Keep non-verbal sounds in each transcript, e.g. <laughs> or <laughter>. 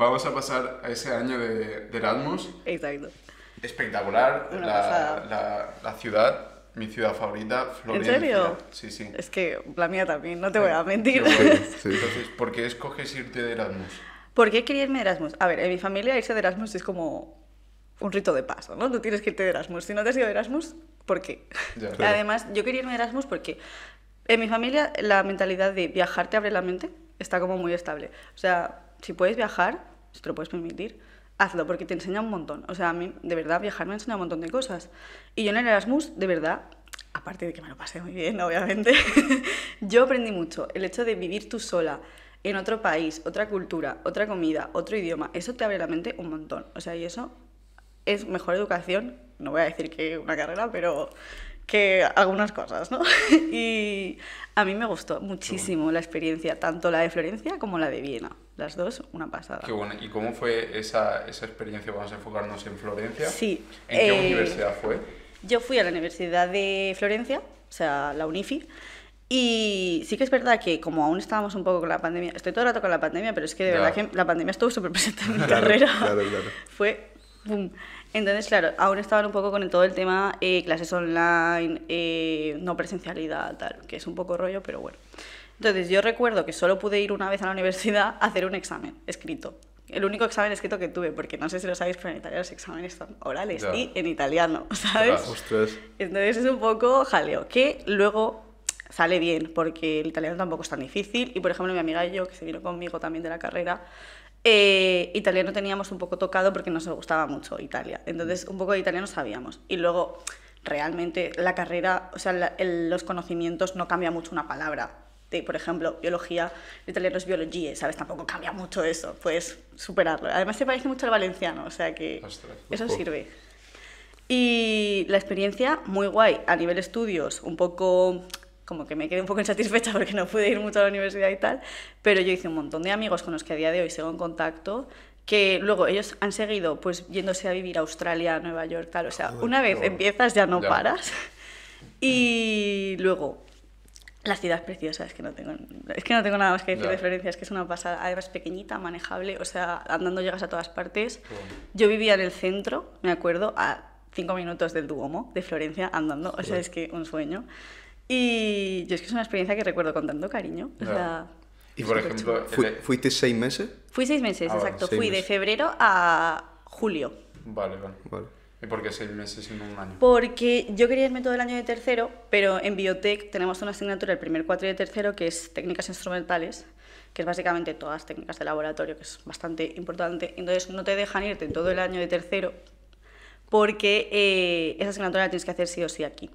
vamos a pasar a ese año de, de Erasmus. Exacto. Espectacular, Una la, pasada. la, la ciudad, mi ciudad favorita, Florencia. serio? Sí, sí. Es que la mía también, no te voy a mentir. Qué bueno. <laughs> Sí. Entonces, ¿por qué escoges irte de Erasmus? ¿Por qué quería irme de Erasmus? A ver, en mi familia irse de Erasmus es como un rito de paso, ¿no? Tú tienes que irte de Erasmus. Si no te has ido de Erasmus, ¿por qué? Ya. Claro. <laughs> Además, yo quería irme de Erasmus porque en mi familia la mentalidad de viajar te abre la mente está como muy estable. O sea, si puedes viajar, si te lo puedes permitir, hazlo porque te enseña un montón. O sea, a mí, de verdad, viajar me enseña un montón de cosas. Y yo en el Erasmus, de verdad, aparte de que me lo pasé muy bien, <laughs> obviamente, yo aprendí mucho. El hecho de vivir tú sola en otro país, otra cultura, otra comida, otro idioma, eso te abre la mente un montón. O sea, y eso es mejor educación, no voy a decir que una carrera, pero que algunas cosas, ¿no? <laughs> Y a mí me gustó muchísimo la experiencia, tanto la de Florencia como la de Viena. Las dos, una pasada. Qué bueno. ¿Y cómo fue esa, esa experiencia? Vamos a enfocarnos en Florencia. Sí. ¿En qué eh, universidad fue? Yo fui a la Universidad de Florencia, o sea, la UNIFI, y sí que es verdad que como aún estábamos un poco con la pandemia, estoy todo el rato con la pandemia, pero es que de Ya. verdad que la pandemia estuvo súper presente en mi <laughs> Claro, carrera. claro, claro. Fue boom. Entonces, claro, aún estaban un poco con el- todo el tema eh, clases online, eh, no presencialidad, tal, que es un poco rollo, pero bueno. Entonces, yo recuerdo que solo pude ir una vez a la universidad a hacer un examen escrito. El único examen escrito que tuve, porque no sé si lo sabéis, pero en Italia los exámenes son orales Ya. y en italiano, <laughs> ¿sabes? Ostras. Entonces es un poco jaleo, que luego sale bien, porque el italiano tampoco es tan difícil. Y por ejemplo, mi amiga y yo, que se vino conmigo también de la carrera, eh, italiano teníamos un poco tocado porque nos gustaba mucho Italia. Entonces, un poco de italiano sabíamos. Y luego, realmente, la carrera, o sea, la- el- los conocimientos no cambia mucho una palabra. De, por ejemplo, biología, el italiano es biologie, ¿sabes? Tampoco cambia mucho eso, puedes superarlo. Además, se parece mucho al valenciano, o sea que Ostras. eso Ojo. sirve. Y la experiencia muy guay a nivel estudios, un poco como que me quedé un poco insatisfecha <laughs> porque no pude ir mucho a la universidad y tal, pero yo hice un montón de amigos con los que a día de hoy sigo en contacto, que luego ellos han seguido pues yéndose a vivir a Australia, Nueva York, tal, o sea, Joder, una vez empiezas ya no Ya. paras. <laughs> Y luego la ciudad es preciosa, es que no tengo, es que no tengo nada más que decir Ya. de Florencia, es que es una pasada, además pequeñita, manejable, o sea, andando llegas a todas partes. Bueno. Yo vivía en el centro, me acuerdo, a cinco minutos del Duomo de Florencia andando, o sea, es que un sueño. Y yo es que es una experiencia que recuerdo con tanto cariño. O sea, Y por ejemplo, ¿Fuiste seis meses? Fui seis meses, Ah, exacto. seis Fui de meses. febrero a julio. Vale, vale. Vale. ¿Y por qué seis meses y no un año? Porque yo quería irme todo el año de tercero, pero en Biotech tenemos una asignatura el primer cuatro de tercero que es técnicas instrumentales, que es básicamente todas las técnicas de laboratorio, que es bastante importante. Entonces no te dejan irte todo el año de tercero porque eh, esa asignatura la tienes que hacer sí o sí aquí.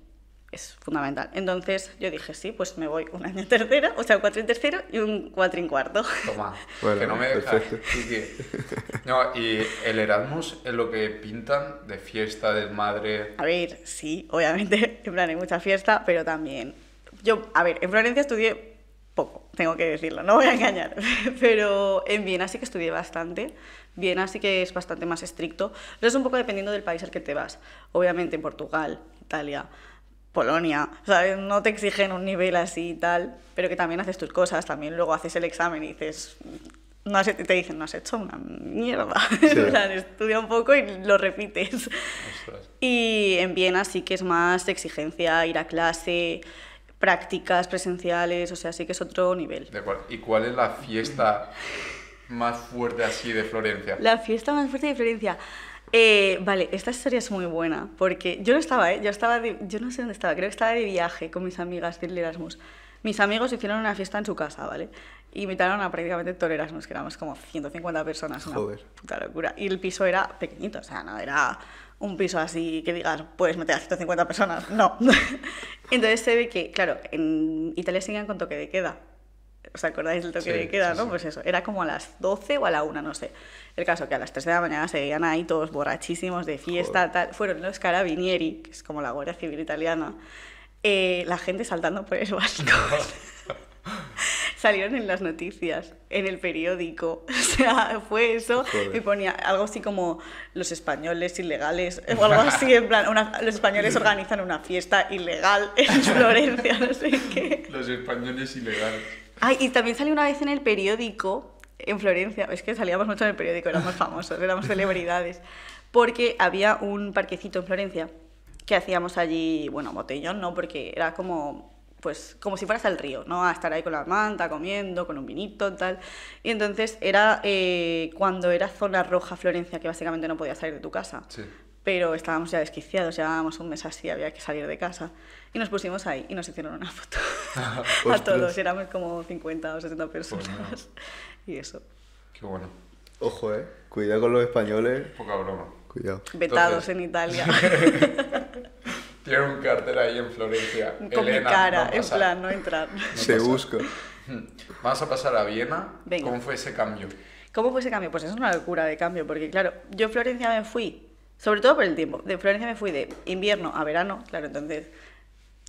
Es fundamental. Entonces yo dije, sí, pues me voy un año en tercero, o sea, cuatro en tercero y un cuatro en cuarto. Toma, <laughs> Bueno, que no me deja. perfecto. Y, que- No, y el Erasmus es lo que pintan de fiesta, desmadre. A ver, sí, obviamente, <laughs> en plan hay mucha fiesta, pero también... Yo, a ver, en Florencia estudié poco, tengo que decirlo, no voy a engañar, <laughs> pero en Viena sí que estudié bastante. Viena sí que es bastante más estricto, pero es un poco dependiendo del país al que te vas. Obviamente en Portugal, Italia, Polonia, ¿sabes? No te exigen un nivel así y tal, pero que también haces tus cosas, también luego haces el examen y dices... No has, te dicen, no has hecho una mierda. <laughs> En plan, estudia un poco y lo repites. Ostras. Y en Viena sí que es más de exigencia, ir a clase, prácticas presenciales, o sea, sí que es otro nivel. De acuerdo. ¿Y cuál es la fiesta más fuerte así de Florencia? La fiesta más fuerte de Florencia. Eh, vale, esta historia es muy buena, porque yo no estaba, ¿eh? Yo estaba, de- yo no sé dónde estaba, creo que estaba de viaje con mis amigas del Erasmus. Mis amigos hicieron una fiesta en su casa, ¿vale? Invitaron a prácticamente todo el Erasmus, que éramos como 150 personas, una Joder. puta locura. Y el piso era pequeñito, o sea, no era un piso así que digas, puedes meter a 150 personas, no. <laughs> Entonces se ve que, claro, en Italia siguen con toque de queda. ¿Os acordáis del toque Sí, de queda, sí, no? sí. Pues eso, era como a las 12 o a la 1, no sé. El caso que a las 3 de la mañana se veían ahí todos borrachísimos de fiesta, tal. Fueron los carabinieri, que es como la Guardia Civil italiana, eh, la gente saltando por el balcón. <laughs> Salieron en las noticias, en el periódico. <laughs> O sea, fue eso. Joder. Y ponía algo así como los españoles ilegales, o algo así, en plan, una- los españoles <laughs> organizan una fiesta ilegal en Florencia, no sé qué. Los españoles ilegales. Ay, y también salió una vez en el periódico en Florencia, es que salíamos mucho en el periódico, éramos <laughs> famosos, éramos celebridades, porque había un parquecito en Florencia que hacíamos allí, bueno, botellón, ¿no? Porque era como pues como si fueras al río, ¿no? A estar ahí con la manta, comiendo, con un vinito, tal. Y entonces era eh, cuando era zona roja Florencia, que básicamente no podías salir de tu casa. Sí. Pero estábamos ya desquiciados, llevábamos un mes así, había que salir de casa. Y nos pusimos ahí y nos hicieron una foto <laughs> <laughs> a Ostras. todos, éramos como 50 o 60 personas. Bueno. <laughs> Y eso, Qué bueno. Ojo, eh. Cuidado con los españoles. Poca broma. Cuidado. vetados Entonces- en Italia, Tiene un cartel ahí en Florencia. con mi Elena, cara, va a en plan, no entrar. Se pasa. busca. <laughs> Vamos a pasar a Viena. Venga. ¿Cómo fue ese cambio? ¿Cómo fue ese cambio? Pues es una locura de cambio, porque claro, yo Florencia me fui, sobre todo por el tiempo, de Florencia me fui de invierno a verano, claro, entonces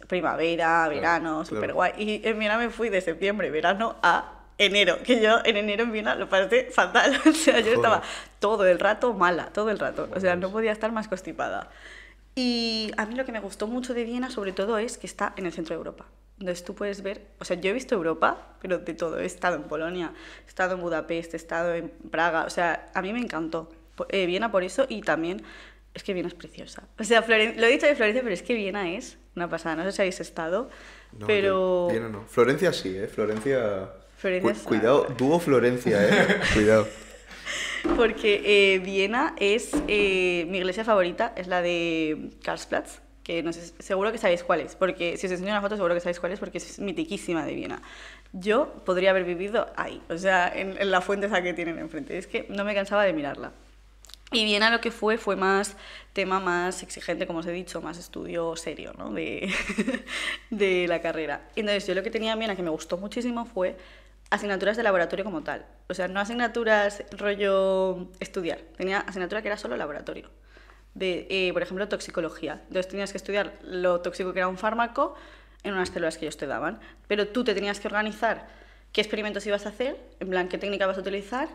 primavera, verano, claro. súper guay. Y en Viena me fui de septiembre, verano a enero, que yo en enero en Viena lo pasé fatal, <laughs> o sea, yo Joder. estaba todo el rato mala, todo el rato, o sea, no podía estar más constipada. Y a mí lo que me gustó mucho de Viena, sobre todo, es que está en el centro de Europa. Entonces tú puedes ver, o sea, yo he visto Europa, pero de todo. He estado en Polonia, he estado en Budapest, he estado en Praga, o sea, a mí me encantó eh, Viena por eso y también es que Viena es preciosa. O sea, Floren- lo he dicho de Florencia, pero es que Viena es una pasada. No sé si habéis estado, No, pero yo- Viena no. Florencia sí, eh. Florencia. Florencia Cu- cuidado, dúo Florencia, eh. <laughs> cuidado. Porque eh, Viena es eh, mi iglesia favorita, es la de Karlsplatz, que no sé, seguro que sabéis cuál es, porque si os enseño una foto seguro que sabéis cuál es, porque es mitiquísima de Viena. Yo podría haber vivido ahí, o sea, en, en la fuente esa que tienen enfrente. Es que no me cansaba de mirarla. Y Viena lo que fue fue más tema más exigente, como os he dicho, más estudio serio ¿no? de, <laughs> de la carrera. Entonces yo lo que tenía en Viena que me gustó muchísimo fue asignaturas de laboratorio como tal. O sea, no asignaturas rollo estudiar, tenía asignatura que era solo laboratorio. De, eh, por ejemplo, toxicología. Entonces tenías que estudiar lo tóxico que era un fármaco en unas células que ellos te daban. Pero tú te tenías que organizar qué experimentos ibas a hacer, en plan, qué técnica vas a utilizar,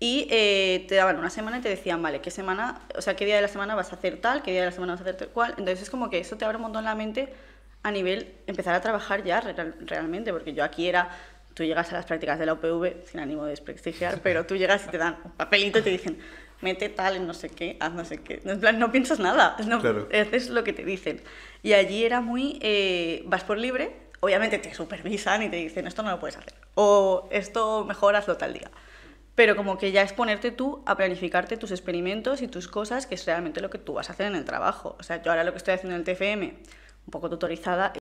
y eh, te daban una semana y te decían, vale, qué semana, o sea, qué día de la semana vas a hacer tal, qué día de la semana vas a hacer tal cual. Entonces es como que eso te abre un montón la mente a nivel empezar a trabajar ya real- realmente, porque yo aquí era, tú llegas a las prácticas de la UPV, sin ánimo de desprestigiar, pero tú llegas y te dan un papelito y te dicen, mete tal en no sé qué, haz no sé qué. En plan, no piensas nada, no, Claro. haces lo que te dicen. Y allí era muy, eh, vas por libre, obviamente te supervisan y te dicen, esto no lo puedes hacer, o esto mejor hazlo tal día. Pero como que ya es ponerte tú a planificarte tus experimentos y tus cosas, que es realmente lo que tú vas a hacer en el trabajo. O sea, yo ahora lo que estoy haciendo en el TFM, un poco tutorizada,